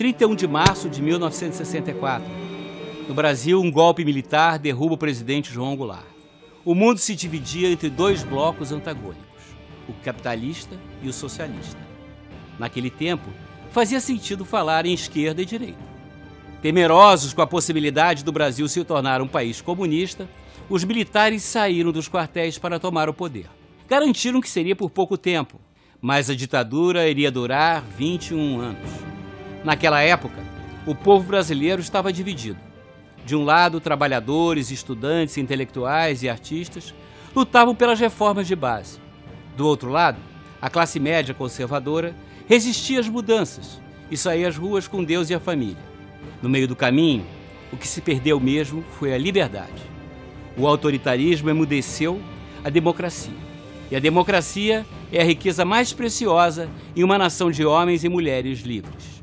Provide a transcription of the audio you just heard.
31 de março de 1964. No Brasil, um golpe militar derruba o presidente João Goulart. O mundo se dividia entre dois blocos antagônicos, o capitalista e o socialista. Naquele tempo, fazia sentido falar em esquerda e direita. Temerosos com a possibilidade do Brasil se tornar um país comunista, os militares saíram dos quartéis para tomar o poder. Garantiram que seria por pouco tempo, mas a ditadura iria durar 21 anos. Naquela época, o povo brasileiro estava dividido. De um lado, trabalhadores, estudantes, intelectuais e artistas lutavam pelas reformas de base. Do outro lado, a classe média conservadora resistia às mudanças e saía às ruas com Deus e a família. No meio do caminho, o que se perdeu mesmo foi a liberdade. O autoritarismo emudeceu a democracia. E a democracia é a riqueza mais preciosa em uma nação de homens e mulheres livres.